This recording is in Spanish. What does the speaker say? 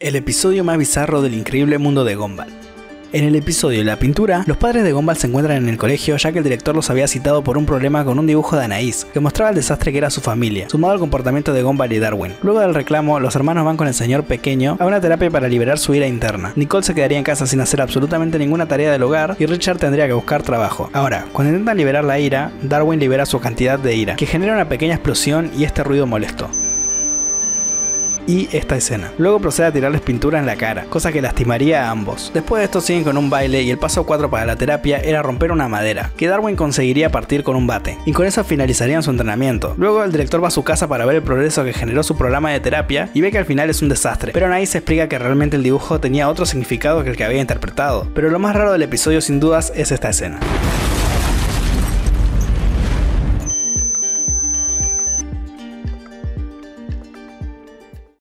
El episodio más bizarro del increíble mundo de Gumball. En el episodio La pintura, los padres de Gumball se encuentran en el colegio ya que el director los había citado por un problema con un dibujo de Anaís, que mostraba el desastre que era su familia, sumado al comportamiento de Gumball y Darwin. Luego del reclamo, los hermanos van con el señor pequeño a una terapia para liberar su ira interna. Nicole se quedaría en casa sin hacer absolutamente ninguna tarea del hogar y Richard tendría que buscar trabajo. Ahora, cuando intentan liberar la ira, Darwin libera su cantidad de ira, que genera una pequeña explosión y este ruido molesto y esta escena. Luego procede a tirarles pintura en la cara, cosa que lastimaría a ambos. Después de esto siguen con un baile y el paso 4 para la terapia era romper una madera, que Darwin conseguiría partir con un bate, y con eso finalizarían su entrenamiento. Luego el director va a su casa para ver el progreso que generó su programa de terapia y ve que al final es un desastre, pero se explica que realmente el dibujo tenía otro significado que el que había interpretado. Pero lo más raro del episodio sin dudas es esta escena.